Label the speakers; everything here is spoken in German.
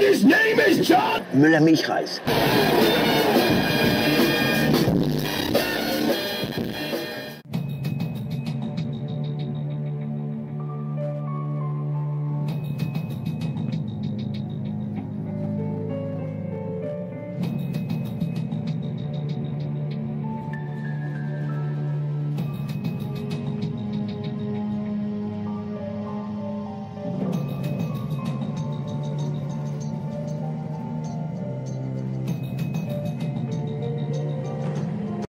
Speaker 1: And his name is John
Speaker 2: Müller-Milchreis.